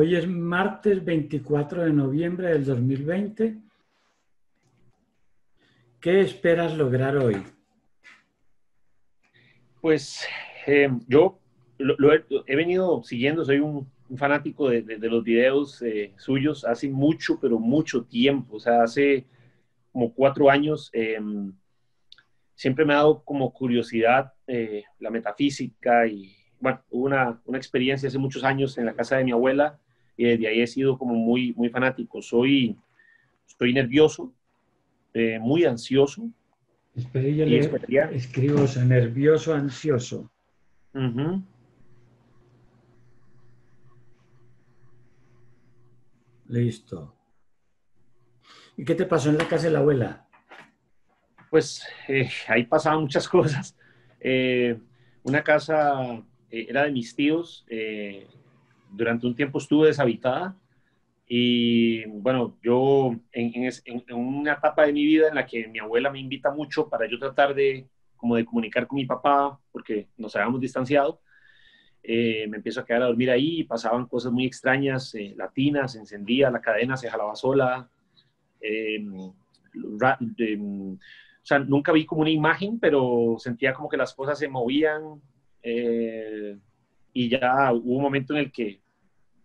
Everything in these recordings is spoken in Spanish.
Hoy es martes 24 de noviembre del 2020. ¿Qué esperas lograr hoy? Pues eh, yo lo, he, venido siguiendo, soy un, fanático de, los videos eh, suyos hace mucho, pero mucho tiempo, o sea, hace como cuatro años. Em, siempre me ha dado como curiosidad eh, la metafísica y, bueno, hubo una, una, experiencia hace muchos años en la casa de mi abuela y desde ahí he sido como muy, muy fanático. Soy, estoy nervioso, eh, muy ansioso. Espera, yo le escribo nervioso, ansioso. Listo. ¿Y qué te pasó en la casa de la abuela? Pues eh, ahí pasaban muchas cosas. Eh, una casa era de mis tíos, durante un tiempo estuve deshabitada y bueno, yo en, una etapa de mi vida en la que mi abuela me invita mucho para yo tratar de como de comunicar con mi papá, porque nos habíamos distanciado, me empiezo a quedar a dormir ahí pasaban cosas muy extrañas, latinas, se encendía la cadena, se jalaba sola, o sea, nunca vi como una imagen, pero sentía como que las cosas se movían eh, y ya hubo un momento en el que,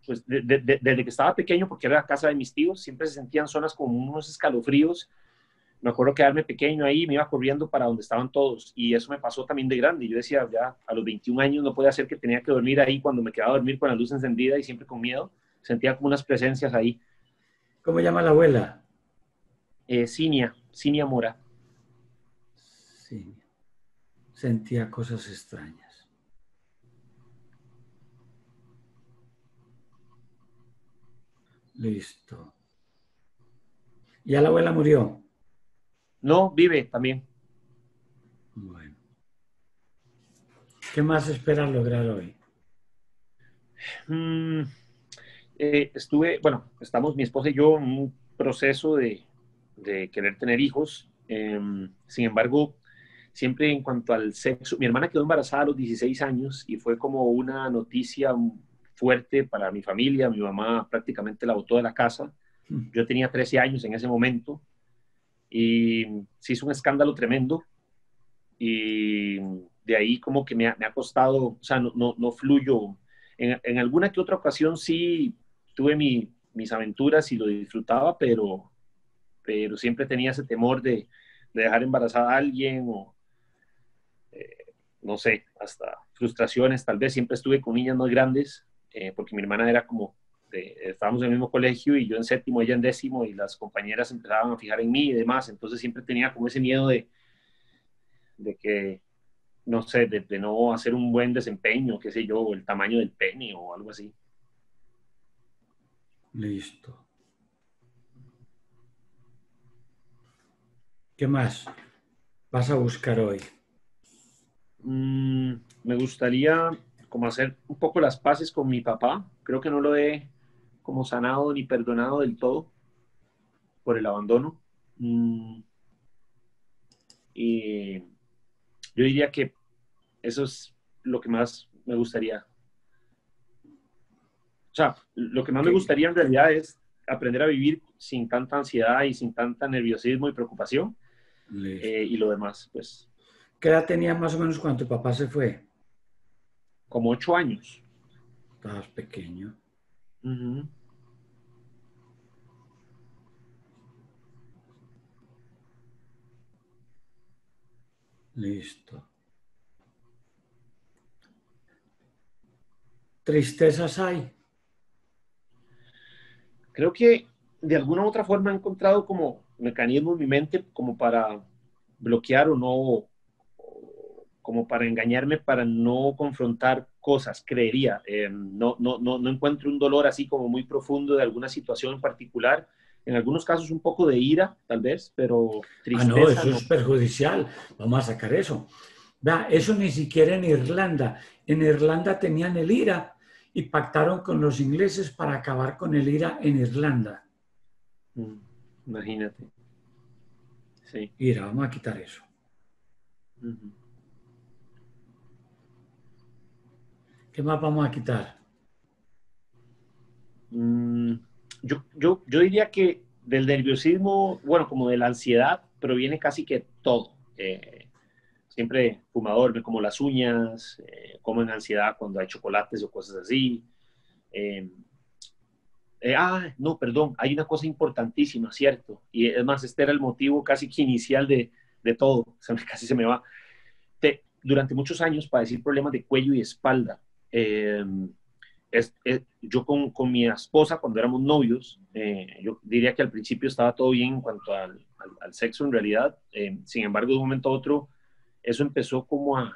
pues desde que estaba pequeño, porque era la casa de mis tíos, siempre se sentían zonas como unos escalofríos. Me acuerdo quedarme pequeño ahí, me iba corriendo para donde estaban todos y eso me pasó también de grande. Yo decía, ya a los 21 años no podía ser que tenía que dormir ahí cuando me quedaba a dormir con la luz encendida y siempre con miedo. Sentía como unas presencias ahí. ¿Cómo llama la abuela? Eh, Cinia, Cinia Mora. Sentía cosas extrañas. Listo. ¿Ya la abuela murió? No, vive también. Bueno. ¿Qué más esperas lograr hoy? Mm, eh, estuve, bueno, estamos mi esposa y yo en un proceso de, querer tener hijos. Em, sin embargo, siempre en cuanto al sexo, mi hermana quedó embarazada a los 16 años y fue como una noticia fuerte para mi familia, mi mamá prácticamente la botó de la casa, hmm. yo tenía 13 años en ese momento y se hizo un escándalo tremendo y de ahí como que me ha, costado, o sea, no, no, fluyo. En, alguna que otra ocasión sí tuve mis aventuras y lo disfrutaba, pero, pero siempre tenía ese temor de, de dejar embarazada a alguien o, no sé, hasta frustraciones, tal vez siempre estuve con niñas más grandes, eh, porque mi hermana era como, estábamos en el mismo colegio y yo en séptimo, ella en décimo, y las compañeras empezaban a fijar en mí y demás, entonces siempre tenía como ese miedo de, de que, no sé, de, de no hacer un buen desempeño, qué sé yo, o el tamaño del pene o algo así. Listo. ¿Qué más vas a buscar hoy? Mm, me gustaría como hacer un poco las paces con mi papá. Creo que no lo he como sanado ni perdonado del todo por el abandono. Mm, y yo diría que eso es lo que más me gustaría. O sea, lo que más me gustaría en realidad es aprender a vivir sin tanta ansiedad y sin tanta nerviosismo y preocupación. Eh, y lo demás, pues ¿Qué edad tenía más o menos cuando tu papá se fue? Como ocho años. Estabas pequeño. Listo. ¿Tristezas hay? Creo que de alguna u otra forma he encontrado como mecanismo en mi mente como para bloquear o no como para engañarme, para no confrontar cosas, creería. Eh, no, no, no, no encuentro un dolor así como muy profundo de alguna situación en particular. En algunos casos un poco de ira, tal vez, pero tristeza. Ah, no, eso es perjudicial. Vamos a sacar eso. Vea, eso ni siquiera en Irlanda. En Irlanda tenían el ira y pactaron con los ingleses para acabar con el ira en Irlanda. Mm, imagínate. Sí. Ira, vamos a quitar eso. ¿Qué más vamos a quitar? Mm, yo, yo, yo diría que del nerviosismo, bueno, como de la ansiedad, proviene casi que todo. Eh, siempre fumador, me como las uñas, eh, como en ansiedad cuando hay chocolates o cosas así. Eh, ah, no, perdón, hay una cosa importantísima, ¿cierto? Y es más, este era el motivo casi que inicial de, de todo, casi se me va. durante muchos años padecí problemas de cuello y espalda. Es, yo con, con, mi esposa, cuando éramos novios, yo diría que al principio estaba todo bien en cuanto al, al, sexo en realidad. sin embargo, de un momento a otro, eso empezó como a,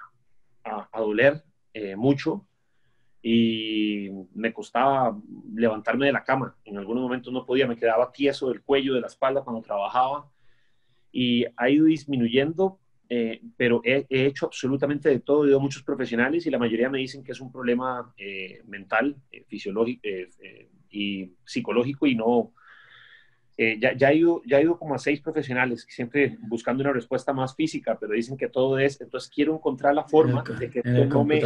a, doler eh, mucho y me costaba levantarme de la cama. En algunos momentos no podía, me quedaba tieso del cuello, de la espalda cuando trabajaba y ha ido disminuyendo, eh, pero he, hecho absolutamente de todo, he ido a muchos profesionales y la mayoría me dicen que es un problema eh, mental, fisiológico y psicológico y no, eh, ya, ya, he ido, ya he ido como a seis profesionales, siempre buscando una respuesta más física, pero dicen que todo es, entonces quiero encontrar la forma de que todo me...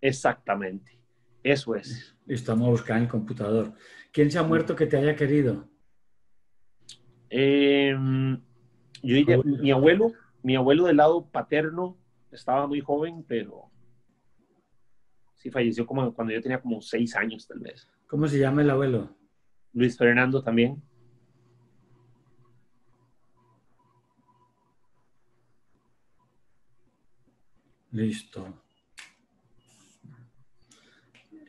Exactamente, eso es. Estamos buscando el computador. ¿Quién se ha muerto que te haya querido? Em, yo diría, mi abuelo, mi abuelo del lado paterno estaba muy joven, pero sí falleció como cuando yo tenía como seis años tal vez. ¿Cómo se llama el abuelo? Luis Fernando también. Listo.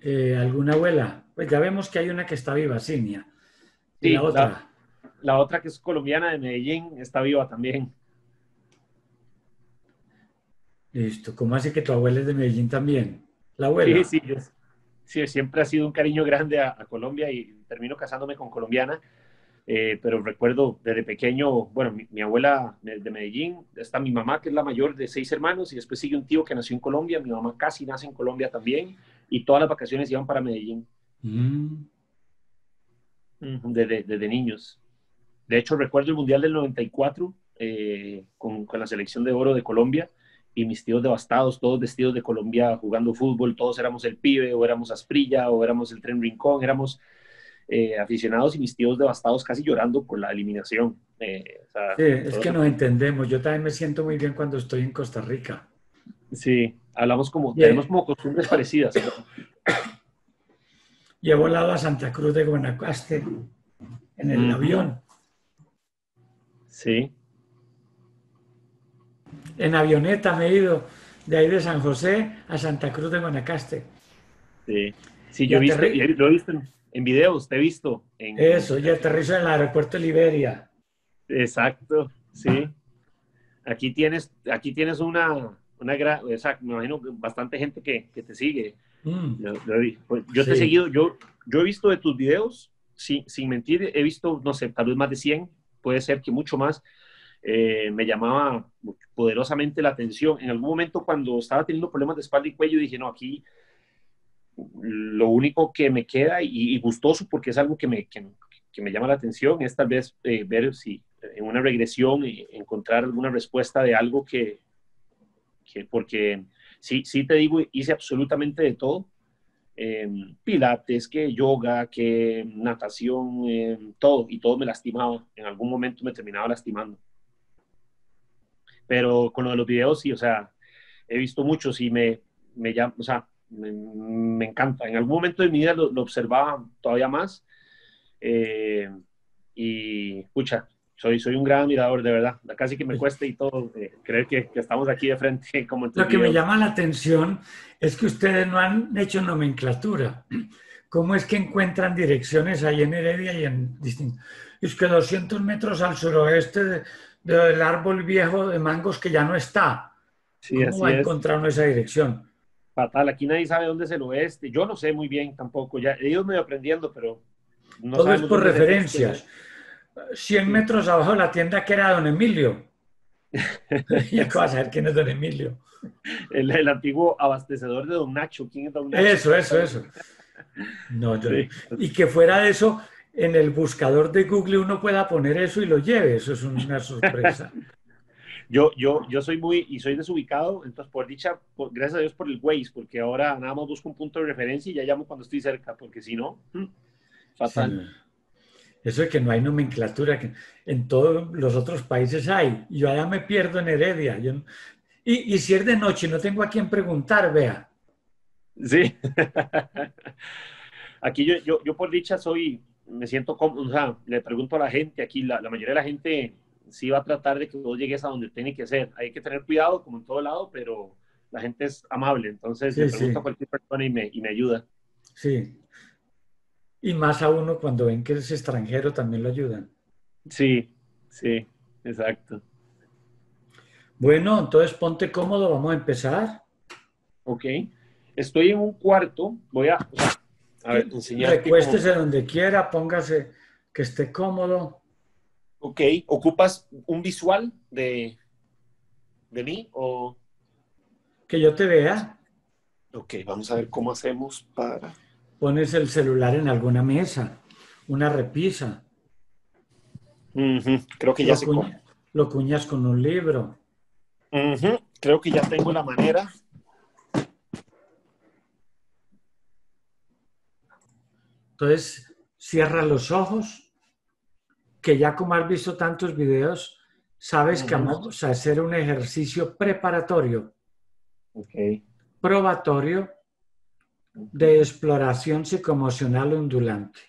Eh, ¿Alguna abuela? Pues ya vemos que hay una que está viva, Sinia. ¿Y la otra? La, otra que es colombiana de Medellín está viva también. Listo. ¿Cómo hace que tu abuela es de Medellín también? La abuela. Sí, sí. sí siempre ha sido un cariño grande a Colombia y termino casándome con colombiana eh, pero recuerdo desde pequeño, bueno, mi, abuela de Medellín, está mi mamá, que es la mayor de seis hermanos, y después sigue un tío que nació en Colombia, mi mamá casi nace en Colombia también, y todas las vacaciones iban para Medellín. Mm. Desde, niños. De hecho, recuerdo el Mundial del 94 eh, con, con la selección de oro de Colombia, y mis tíos devastados, todos vestidos de Colombia jugando fútbol, todos éramos el pibe, o éramos Asprilla, o éramos el Tren Rincón, éramos eh, aficionados y mis tíos devastados casi llorando por la eliminación. Eh, sí, es que nos entendemos. Yo también me siento muy bien cuando estoy en Costa Rica. Sí, hablamos como, tenemos como costumbres parecidas. Y he volado a Santa Cruz de Guanacaste en el avión. Sí. En avioneta me he ido de ahí de San José a Santa Cruz de Guanacaste. Sí, sí, yo he visto, lo he visto en, en videos, te he visto. En, Eso, y aterrizo en el aeropuerto de Liberia. Exacto, sí. Aquí tienes, aquí tienes una, una gran, me imagino bastante gente que, que te sigue. Mm. Pues, yo, te he seguido, yo, yo he visto de tus videos, sin, sin mentir, he visto, no sé, tal vez más de 100, puede ser que mucho más. Eh, me llamaba poderosamente la atención. En algún momento cuando estaba teniendo problemas de espalda y cuello, dije, no, aquí lo único que me queda y, gustoso porque es algo que me, que, me llama la atención es tal vez eh, ver si en una regresión eh, encontrar alguna respuesta de algo que, que porque sí, sí te digo, hice absolutamente de todo. Em, pilates, que yoga, que natación, em, todo, y todo me lastimaba. En algún momento me terminaba lastimando. Pero con lo de los videos, sí, o sea, he visto muchos y me, me llama, o sea, me, encanta. En algún momento de mi vida lo, observaba todavía más. Eh, y, escucha, soy, soy un gran admirador, de verdad. Casi que me cueste y todo eh, creer que, estamos aquí de frente. Como Lo que me llama la atención es que ustedes no han hecho nomenclatura. ¿Cómo es que encuentran direcciones ahí en Heredia y en distintos? Es que 200 metros al suroeste del árbol viejo de mangos que ya no está. ¿Cómo va a encontrar esa dirección? fatal. Aquí nadie sabe dónde es el oeste. Yo no sé muy bien tampoco. Ya he ido medio aprendiendo, pero no Todo es por referencias. 100 metros abajo de la tienda que era Don Emilio. ya que vas a ver quién es Don Emilio. El, antiguo abastecedor de Don Nacho. ¿Quién es Don Nacho? Eso, eso, eso. No, yo, Y que fuera de eso, en el buscador de Google uno pueda poner eso y lo lleve. Eso es una sorpresa. Yo, yo, yo soy muy, y soy desubicado, entonces por dicha, gracias a Dios por el Waze, porque ahora nada más busco un punto de referencia y ya llamo cuando estoy cerca, porque si no... fatal. Eso es que no hay nomenclatura, que en todos los otros países hay. Yo allá me pierdo en Heredia. y, y si es de noche, no tengo a quién preguntar, vea. Sí. Aquí yo, yo, yo por dicha soy, me siento como, o sea, le pregunto a la gente, aquí la, la, mayoría de la gente sí va a tratar de que vos llegues a donde tiene que ser. Hay que tener cuidado, como en todo lado, pero la gente es amable, entonces le pregunto a cualquier persona y me, y me ayuda. Sí. Y más a uno cuando ven que es extranjero también lo ayudan. Sí, sí, exacto. Bueno, entonces ponte cómodo, vamos a empezar. Ok. Estoy en un cuarto, voy a, a ver. Recuéstese donde quiera, póngase que esté cómodo. Ok, ¿ocupas un visual de, de mí o...? Que yo te vea. Ok, vamos a ver cómo hacemos para... Pones el celular en alguna mesa, una repisa. Creo que ya se Lo cuñas con un libro. Creo que ya tengo la manera. Entonces, cierra los ojos, que ya como has visto tantos videos, sabes que vamos a hacer un ejercicio preparatorio, probatorio, de exploración psicoemocional ondulante.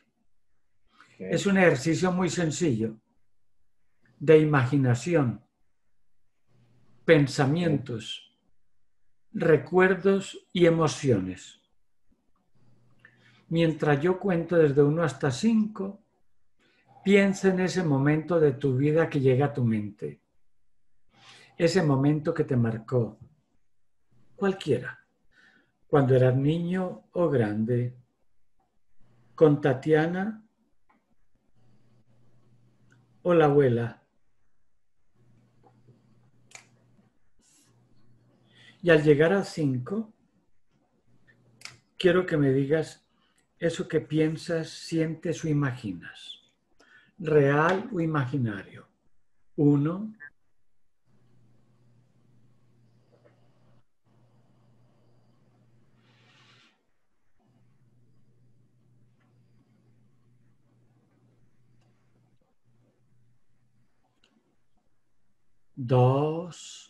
Es un ejercicio muy sencillo de imaginación, pensamientos, recuerdos y emociones. Mientras yo cuento desde uno hasta cinco, piensa en ese momento de tu vida que llega a tu mente. Ese momento que te marcó. Cualquiera. Cuando eras niño o grande. Con Tatiana o la abuela. Y al llegar a cinco, quiero que me digas eso que piensas, sientes o imaginas, real o imaginario. Uno. Dos.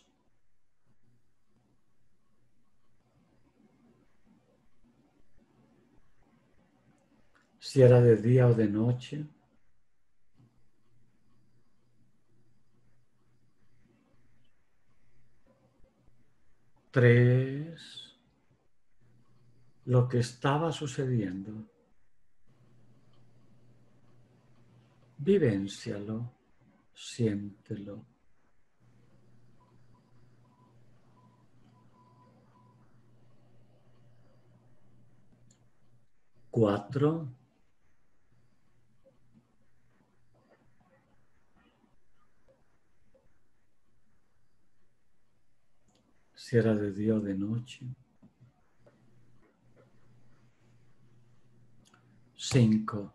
Si era de día o de noche. Tres, lo que estaba sucediendo. Vivencialo, siéntelo. Cuatro, si era de día o de noche. Cinco.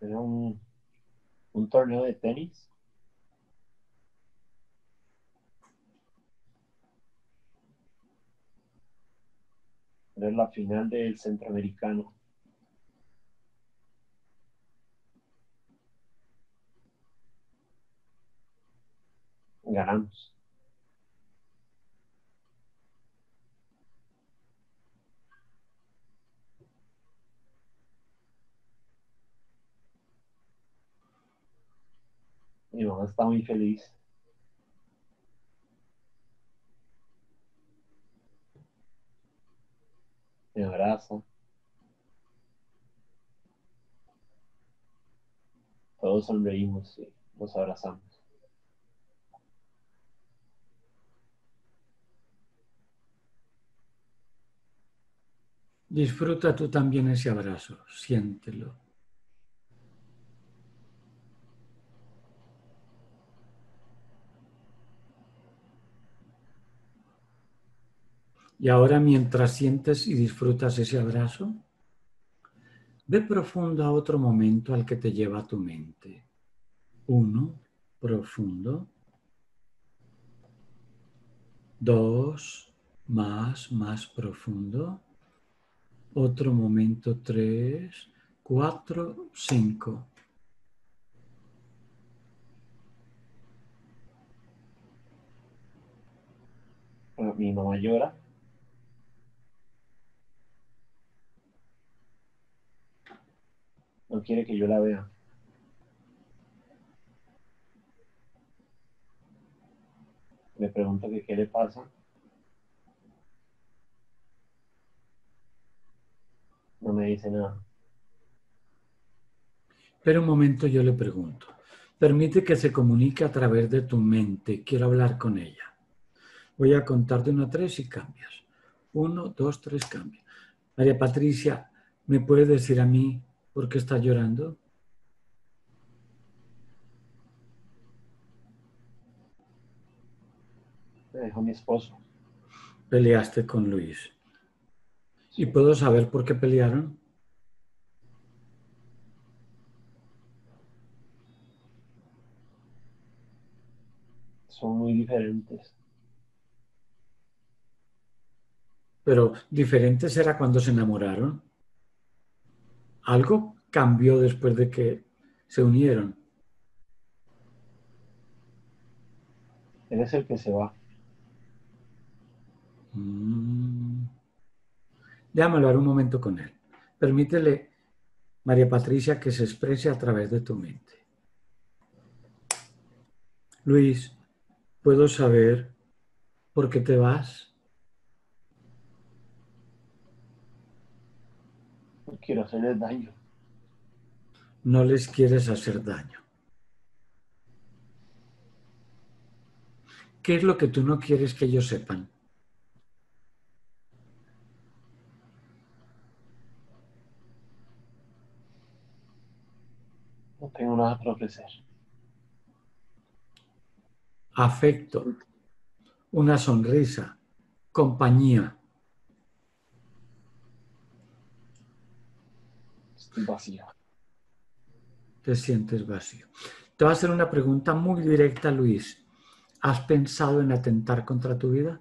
Era un, un torneo de tenis. Era la final del centroamericano. Ganamos. Mi mamá está muy feliz. Me abraza. Todos sonreímos y nos abrazamos. Disfruta tú también ese abrazo, siéntelo. Y ahora mientras sientes y disfrutas ese abrazo, ve profundo a otro momento al que te lleva tu mente. Uno, profundo. Dos, Más, más profundo. Otro momento, tres, cuatro, cinco. Mi mamá llora. No quiere que yo la vea. Me pregunta que qué le pasa. No me dice nada. Pero un momento yo le pregunto. Permite que se comunique a través de tu mente. Quiero hablar con ella. Voy a contar de uno a tres y cambias. Uno, dos, tres, cambia. María Patricia, ¿me puede decir a mí por qué está llorando? Me dejó mi esposo. Peleaste con Luis. ¿Y puedo saber por qué pelearon? Son muy diferentes. Pero diferentes era cuando se enamoraron. Algo cambió después de que se unieron. Él es el que se va. Mm. Déjame hablar un momento con él. Permítele, María Patricia, que se exprese a través de tu mente. Luis, ¿puedo saber por qué te vas? No quiero hacerles daño. No les quieres hacer daño. ¿Qué es lo que tú no quieres que ellos sepan? No tengo nada para ofrecer. Afecto, una sonrisa, compañía. Estoy vacío. Te sientes vacío. Te voy a hacer una pregunta muy directa, Luis. ¿Has pensado en atentar contra tu vida?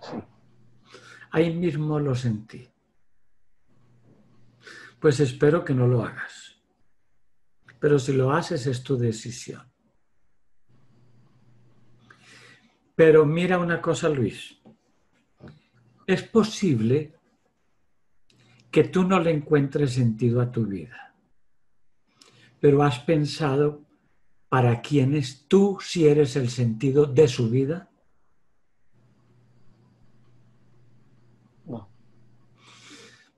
Sí. Ahí mismo lo sentí. Pues espero que no lo hagas. Pero si lo haces es tu decisión. Pero mira una cosa, Luis. Es posible que tú no le encuentres sentido a tu vida. Pero has pensado para quién es tú si eres el sentido de su vida. No.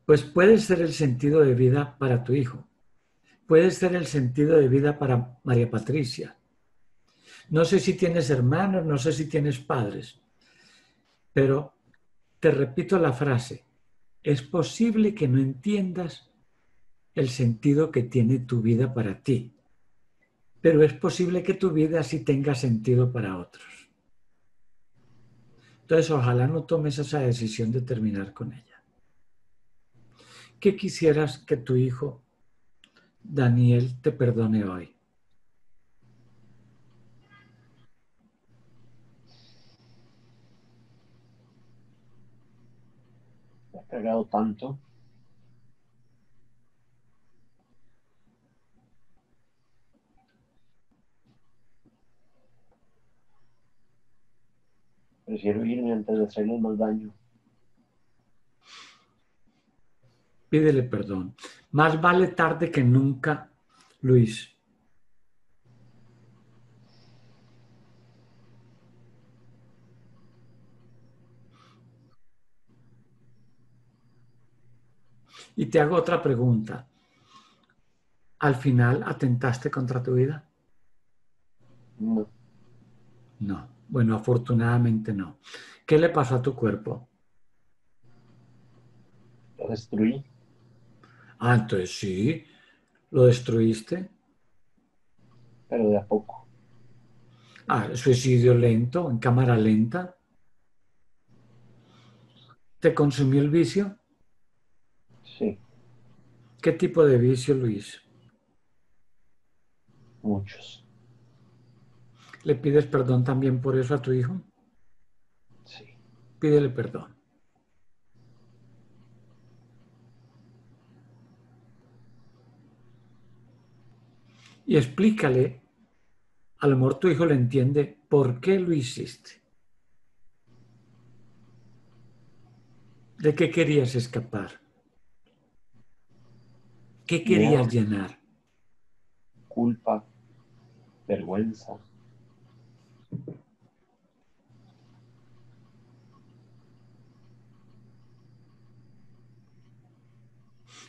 Pues puede ser el sentido de vida para tu hijo puede ser el sentido de vida para María Patricia. No sé si tienes hermanos, no sé si tienes padres, pero te repito la frase, es posible que no entiendas el sentido que tiene tu vida para ti, pero es posible que tu vida sí tenga sentido para otros. Entonces, ojalá no tomes esa decisión de terminar con ella. ¿Qué quisieras que tu hijo Daniel te perdone hoy. Me ha cargado tanto. Prefiero irme antes de hacerles más daño. Pídele perdón. Más vale tarde que nunca, Luis. Y te hago otra pregunta. ¿Al final atentaste contra tu vida? No. No. Bueno, afortunadamente no. ¿Qué le pasó a tu cuerpo? Lo destruí. Ah, entonces sí, lo destruiste. Pero de a poco. Ah, suicidio lento, en cámara lenta. ¿Te consumió el vicio? Sí. ¿Qué tipo de vicio, Luis? Muchos. ¿Le pides perdón también por eso a tu hijo? Sí. pídele perdón. Y explícale, a lo mejor tu hijo le entiende por qué lo hiciste. ¿De qué querías escapar? ¿Qué querías llenar? Culpa, vergüenza.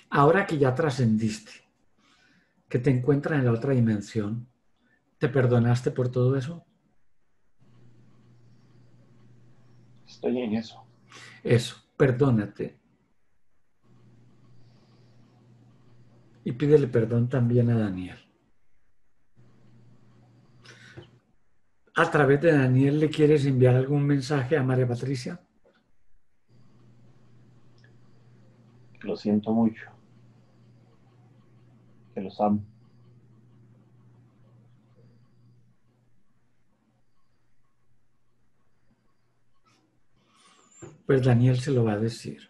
Ahora que ya trascendiste, que te encuentras en la otra dimensión, ¿te perdonaste por todo eso? Estoy en eso. Eso, perdónate. Y pídele perdón también a Daniel. ¿A través de Daniel le quieres enviar algún mensaje a María Patricia? Lo siento mucho que los amo. Pues Daniel se lo va a decir.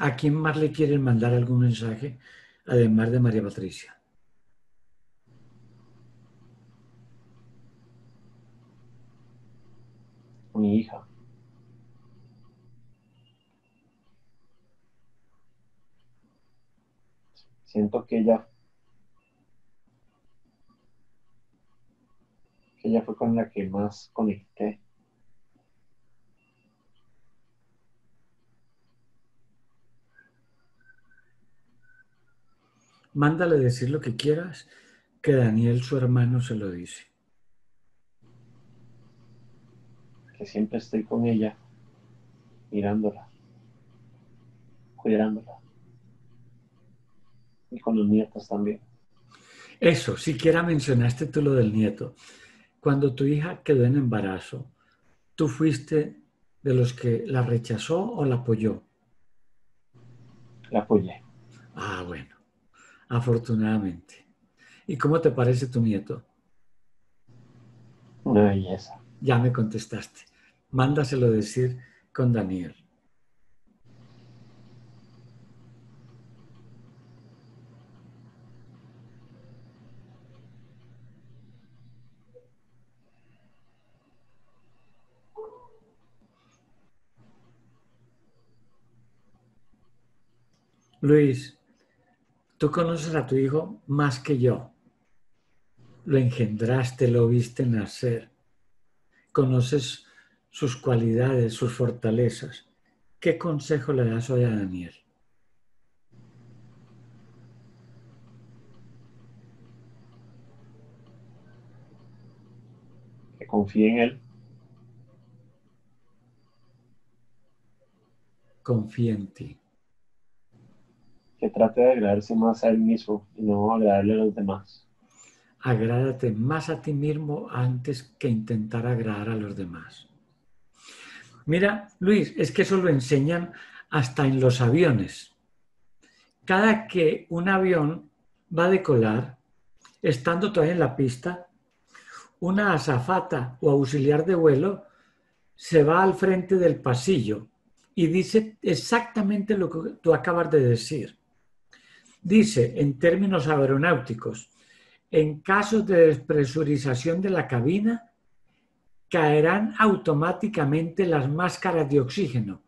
¿A quién más le quieren mandar algún mensaje, además de María Patricia? Mi hija. Siento que ella, que ella fue con la que más conecté. Mándale decir lo que quieras, que Daniel, su hermano, se lo dice. Que siempre estoy con ella, mirándola, cuidándola. Y con los nietos también. Eso, siquiera mencionaste tú lo del nieto. Cuando tu hija quedó en embarazo, ¿tú fuiste de los que la rechazó o la apoyó? La apoyé. Ah, bueno, afortunadamente. ¿Y cómo te parece tu nieto? Una belleza. Ya me contestaste mándaselo decir con Daniel. Luis, tú conoces a tu hijo más que yo. Lo engendraste, lo viste nacer. Conoces sus cualidades, sus fortalezas. ¿Qué consejo le das hoy a Daniel? Que confíe en él. Confía en ti. Que trate de agradarse más a él mismo y no agradarle a los demás. Agrádate más a ti mismo antes que intentar agradar a los demás. Mira, Luis, es que eso lo enseñan hasta en los aviones. Cada que un avión va a decolar, estando todavía en la pista, una azafata o auxiliar de vuelo se va al frente del pasillo y dice exactamente lo que tú acabas de decir. Dice, en términos aeronáuticos, en caso de despresurización de la cabina, caerán automáticamente las máscaras de oxígeno.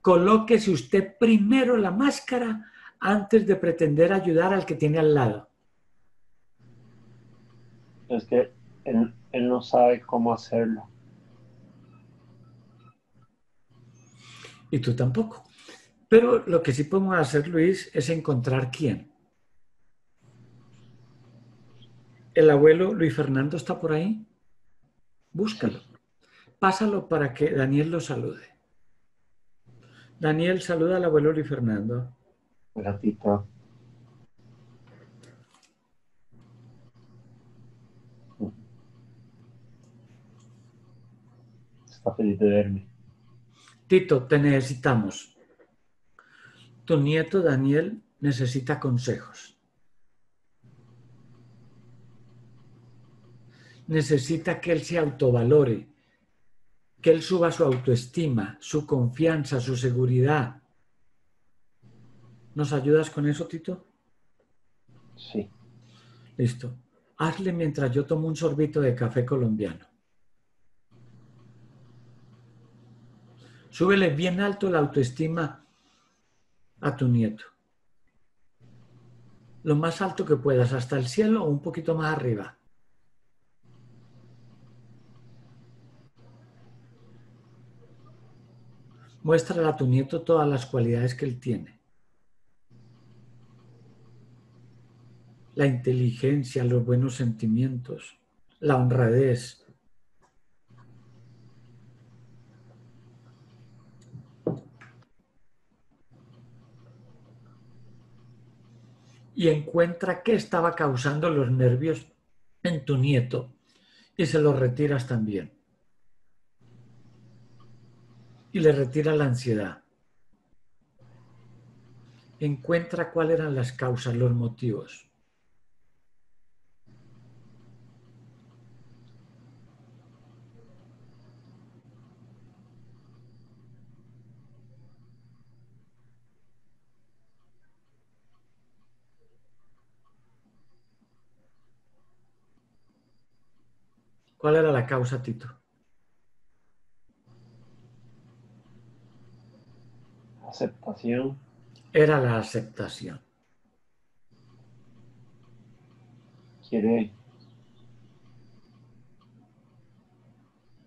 Colóquese usted primero la máscara antes de pretender ayudar al que tiene al lado. Es que él, no sabe cómo hacerlo. Y tú tampoco. Pero lo que sí podemos hacer, Luis, es encontrar quién. ¿El abuelo Luis Fernando está por ahí? Búscalo. Pásalo para que Daniel lo salude. Daniel, saluda al abuelo Luis Fernando. Gatito. Está feliz de verme. Tito, te necesitamos. Tu nieto Daniel necesita consejos. Necesita que él se autovalore, que él suba su autoestima, su confianza, su seguridad. ¿Nos ayudas con eso, Tito? Sí. Listo. Hazle mientras yo tomo un sorbito de café colombiano. Súbele bien alto la autoestima a tu nieto. Lo más alto que puedas, hasta el cielo o un poquito más arriba. Muéstrale a tu nieto todas las cualidades que él tiene. La inteligencia, los buenos sentimientos, la honradez. Y encuentra qué estaba causando los nervios en tu nieto y se los retiras también y le retira la ansiedad. Encuentra cuáles eran las causas, los motivos. ¿Cuál era la causa, Tito? Aceptación. Era la aceptación. Quiere,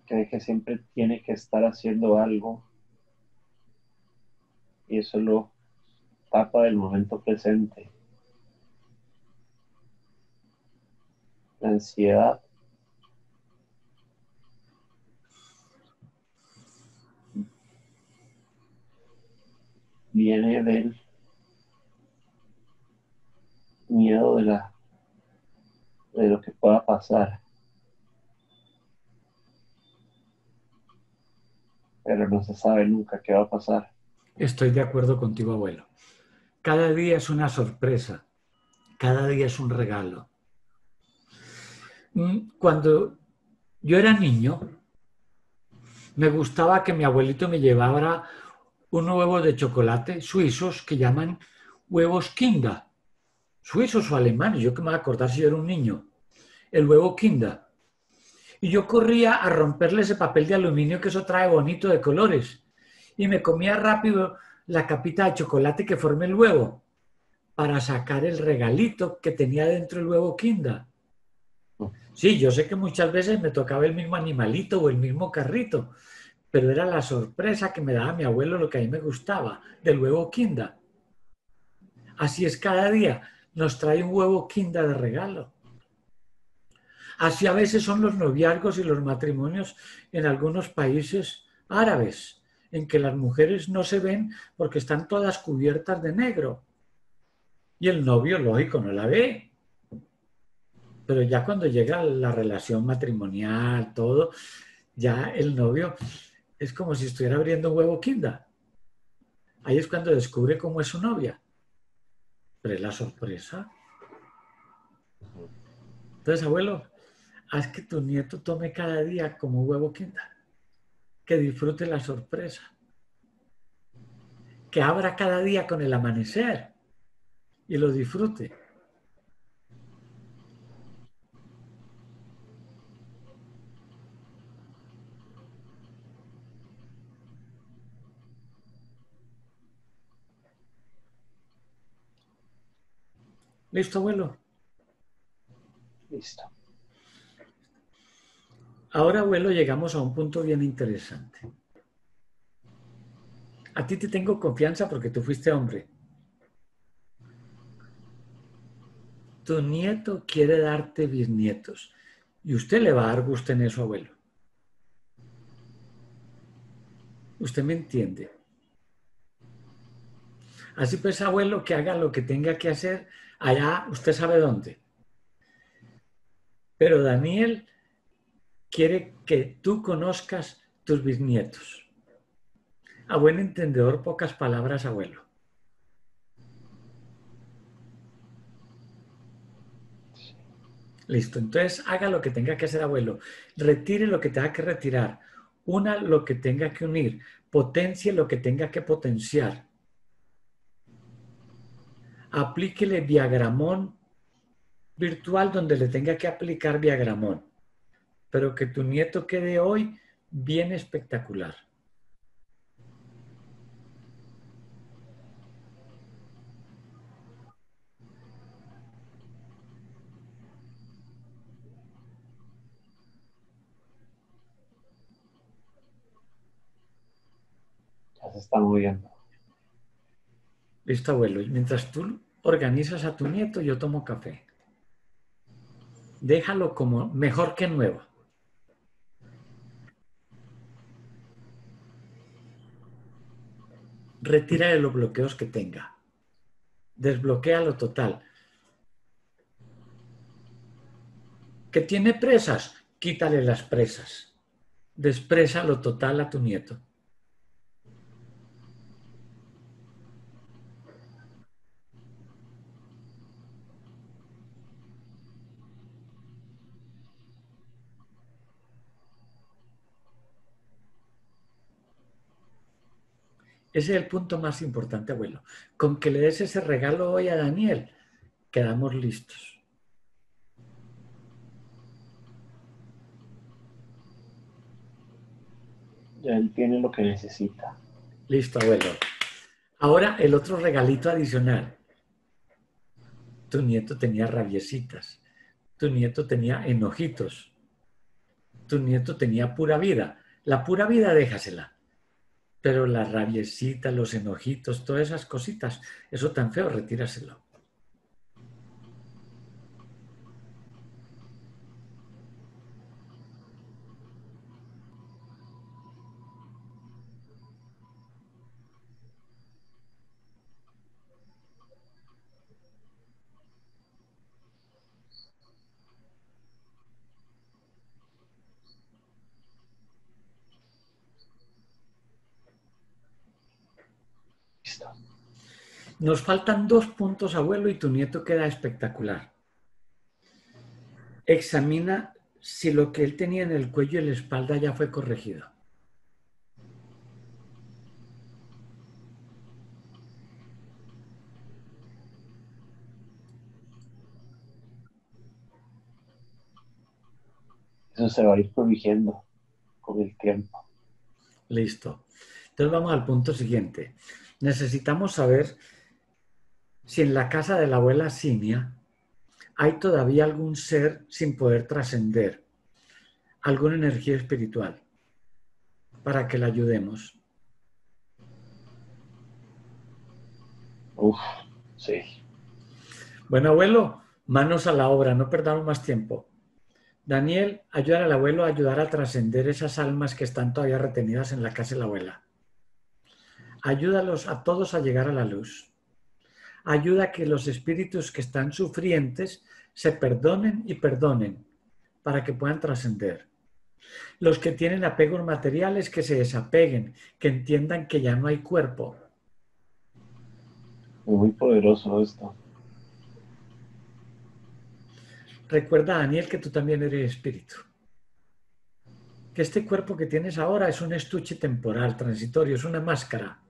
cree que siempre tiene que estar haciendo algo y eso lo tapa del momento presente. La ansiedad viene del miedo de la de lo que pueda pasar. Pero no se sabe nunca qué va a pasar. Estoy de acuerdo contigo, abuelo. Cada día es una sorpresa. Cada día es un regalo. Mm, cuando yo era niño, me gustaba que mi abuelito me llevara un huevo de chocolate suizos que llaman huevos Kinda. Suizos o alemanes, yo que me voy a acordar si yo era un niño. El huevo Kinda. Y yo corría a romperle ese papel de aluminio que eso trae bonito de colores. Y me comía rápido la capita de chocolate que formé el huevo para sacar el regalito que tenía dentro el huevo Kinda. Sí, yo sé que muchas veces me tocaba el mismo animalito o el mismo carrito, pero era la sorpresa que me daba mi abuelo lo que a mí me gustaba, del huevo Kinda. Así es cada día, nos trae un huevo Kinda de regalo. Así a veces son los noviazgos y los matrimonios en algunos países árabes, en que las mujeres no se ven porque están todas cubiertas de negro. Y el novio, lógico, no la ve. Pero ya cuando llega la relación matrimonial, todo, ya el novio es como si estuviera abriendo un huevo Kinda. Ahí es cuando descubre cómo es su novia. Pero es la sorpresa. Entonces, abuelo, haz que tu nieto tome cada día como huevo Kinda. Que disfrute la sorpresa. Que abra cada día con el amanecer y lo disfrute. ¿Listo, abuelo? Listo. Ahora, abuelo, llegamos a un punto bien interesante. A ti te tengo confianza porque tú fuiste hombre. Tu nieto quiere darte bisnietos y usted le va a dar gusto en eso, abuelo. Usted me entiende. Así pues, abuelo, que haga lo que tenga que hacer allá usted sabe dónde. Pero Daniel quiere que tú conozcas tus bisnietos. A buen entendedor, pocas palabras, abuelo. Listo, entonces haga lo que tenga que hacer, abuelo. Retire lo que tenga que retirar. Una lo que tenga que unir. Potencie lo que tenga que potenciar. Aplíquele diagramón virtual donde le tenga que aplicar diagramón, pero que tu nieto quede hoy bien espectacular. se está moviendo. Listo, abuelo. mientras tú organizas a tu nieto, yo tomo café. Déjalo como mejor que nuevo. Retira de los bloqueos que tenga. Desbloquea lo total. ¿Que tiene presas? Quítale las presas. Despresa lo total a tu nieto. Ese es el punto más importante, abuelo. Con que le des ese regalo hoy a Daniel, quedamos listos. Ya él tiene lo que necesita. Listo, abuelo. Ahora el otro regalito adicional. Tu nieto tenía rabiecitas. Tu nieto tenía enojitos. Tu nieto tenía pura vida. La pura vida déjasela pero la rabiecita, los enojitos, todas esas cositas, eso tan feo, retíraselo. Nos faltan dos puntos, abuelo, y tu nieto queda espectacular. Examina si lo que él tenía en el cuello y la espalda ya fue corregido. Eso se va a ir corrigiendo con el tiempo. Listo. Entonces vamos al punto siguiente. Necesitamos saber si en la casa de la abuela Simia hay todavía algún ser sin poder trascender, alguna energía espiritual, para que la ayudemos. Uf, sí. Bueno, abuelo, manos a la obra, no perdamos más tiempo. Daniel, ayuda al abuelo a ayudar a trascender esas almas que están todavía retenidas en la casa de la abuela. Ayúdalos a todos a llegar a la luz ayuda a que los espíritus que están sufrientes se perdonen y perdonen para que puedan trascender. Los que tienen apegos materiales que se desapeguen, que entiendan que ya no hay cuerpo. Muy poderoso esto. Recuerda, Daniel, que tú también eres espíritu. Que este cuerpo que tienes ahora es un estuche temporal, transitorio, es una máscara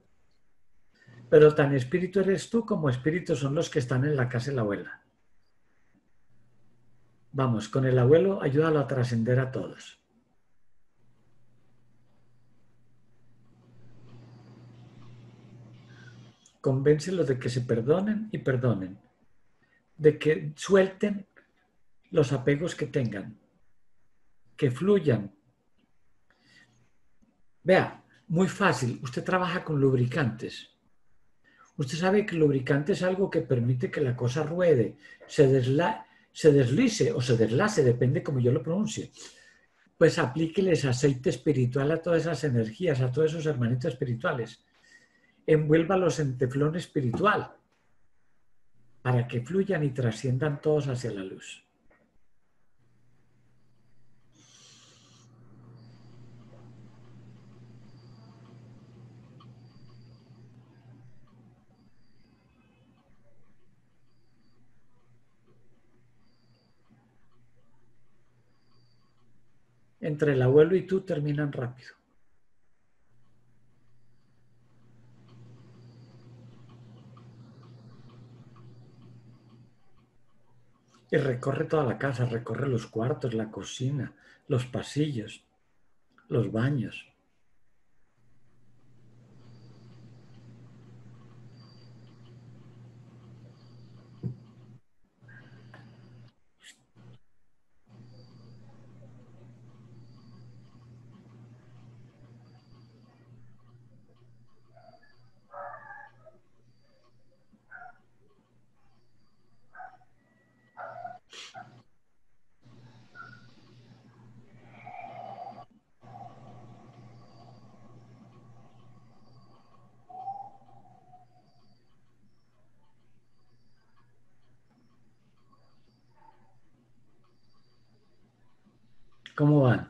pero tan espíritu eres tú como espíritu son los que están en la casa de la abuela. Vamos, con el abuelo ayúdalo a trascender a todos. Convéncelos de que se perdonen y perdonen, de que suelten los apegos que tengan, que fluyan. Vea, muy fácil, usted trabaja con lubricantes. Usted sabe que el lubricante es algo que permite que la cosa ruede, se, se deslice o se deslace, depende como yo lo pronuncie. Pues aplíqueles aceite espiritual a todas esas energías, a todos esos hermanitos espirituales. Envuélvalos en teflón espiritual para que fluyan y trasciendan todos hacia la luz. Entre el abuelo y tú terminan rápido. Y recorre toda la casa, recorre los cuartos, la cocina, los pasillos, los baños. ¿Cómo van?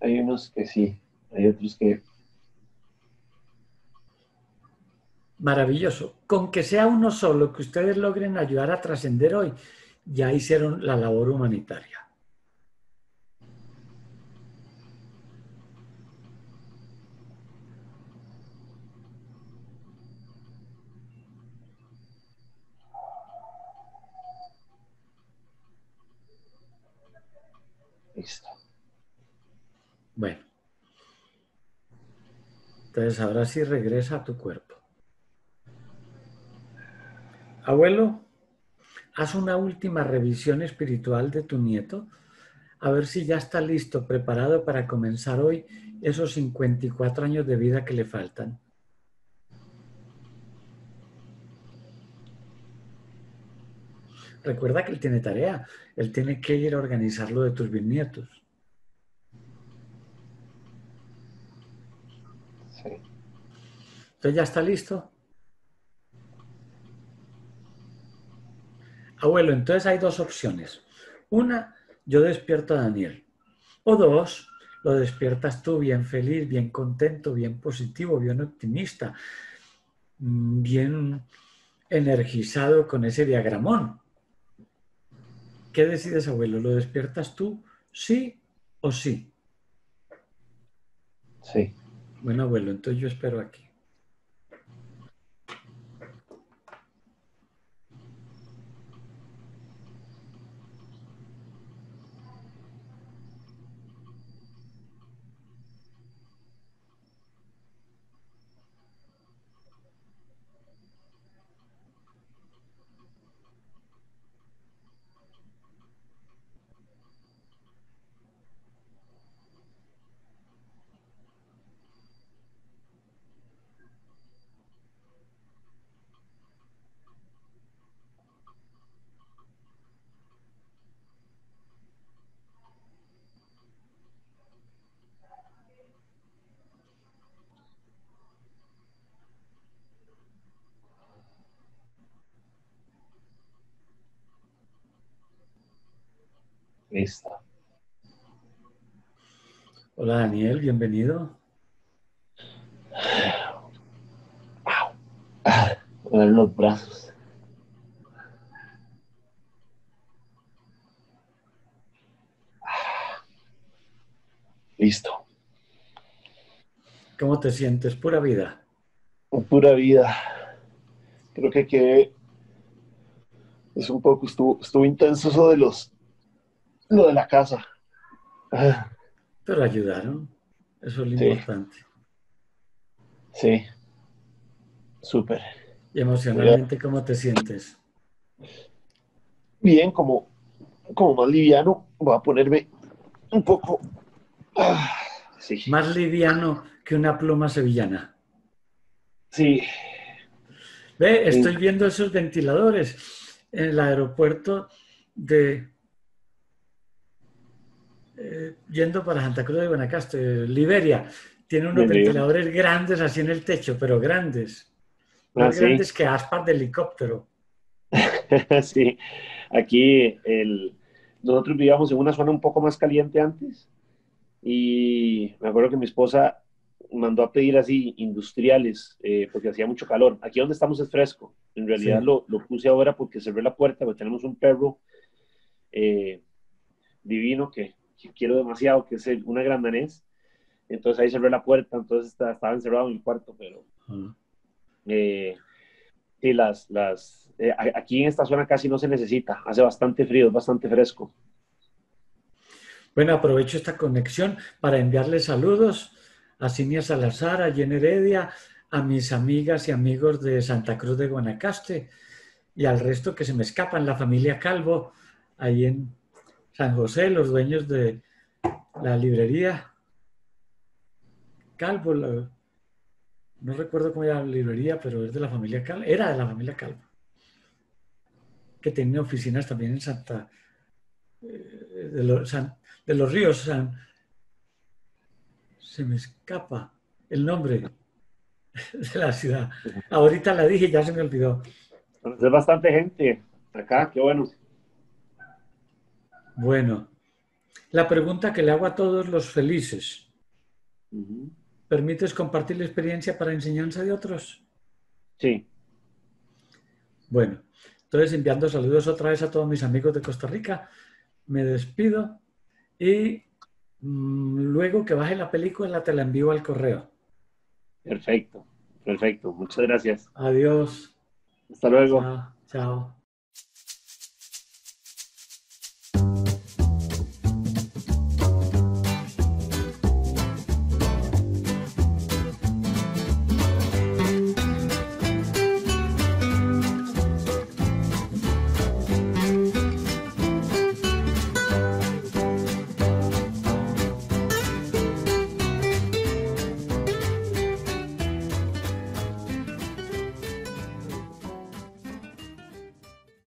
Hay unos que sí, hay otros que... Maravilloso. Con que sea uno solo que ustedes logren ayudar a trascender hoy, ya hicieron la labor humanitaria. Bueno. Entonces ahora sí regresa a tu cuerpo. Abuelo, haz una última revisión espiritual de tu nieto, a ver si ya está listo, preparado para comenzar hoy esos 54 años de vida que le faltan. Recuerda que él tiene tarea, él tiene que ir a organizar lo de tus bisnietos. Entonces ya está listo. Abuelo, entonces hay dos opciones. Una, yo despierto a Daniel. O dos, lo despiertas tú bien feliz, bien contento, bien positivo, bien optimista, bien energizado con ese diagramón. ¿Qué decides, abuelo? ¿Lo despiertas tú? ¿Sí o sí? Sí. Bueno, abuelo, entonces yo espero aquí. Listo. Hola Daniel, bienvenido. Wow. los brazos. Listo. ¿Cómo te sientes? Pura vida. Pura vida. Creo que quedé. Es un poco, estuvo, estuvo intenso eso de los lo de la casa. Pero ayudaron. Eso es lo importante. Sí. Súper. ¿Y emocionalmente cómo te sientes? Bien, como, como más liviano. Voy a ponerme un poco. Ah, sí. Más liviano que una pluma sevillana. Sí. Ve, estoy viendo esos ventiladores en el aeropuerto de eh, yendo para Santa Cruz de Guanacaste, Liberia, tiene unos ventiladores grandes así en el techo, pero grandes. Ah, más grandes que aspas de helicóptero. sí, aquí el, nosotros vivíamos en una zona un poco más caliente antes y me acuerdo que mi esposa mandó a pedir así industriales eh, porque hacía mucho calor. Aquí donde estamos es fresco. En realidad lo, lo, puse ahora porque cerré la puerta, porque tenemos un perro eh, divino que, quiero demasiado, que es una gran danés. Entonces ahí cerré la puerta, entonces estaba encerrado en el cuarto, pero... Eh, sí, las, las, aquí en esta zona casi no se necesita, hace bastante frío, es bastante fresco. Bueno, aprovecho esta conexión para enviarle saludos a Cinia Salazar, a Jen Heredia, a mis amigas y amigos de Santa Cruz de Guanacaste y al resto que se me escapan, la familia Calvo, ahí en San José, los dueños de la librería Calvo, no recuerdo cómo era la librería, pero es de la familia Calvo, era de la familia Calvo, que tenía oficinas también en Santa, eh, de, los, de los Ríos, San, se me escapa el nombre de la ciudad. Ahorita la dije, ya se me olvidó. Es bastante gente acá, qué bueno. Bueno, la pregunta que le hago a todos los felices. ¿Permites compartir la experiencia para enseñanza de otros? Sí. Bueno, entonces enviando saludos otra vez a todos mis amigos de Costa Rica, me despido y Mm, luego que baje la película te la envío al correo. Perfecto, perfecto. Muchas gracias. Adiós. Hasta luego. chao. chao.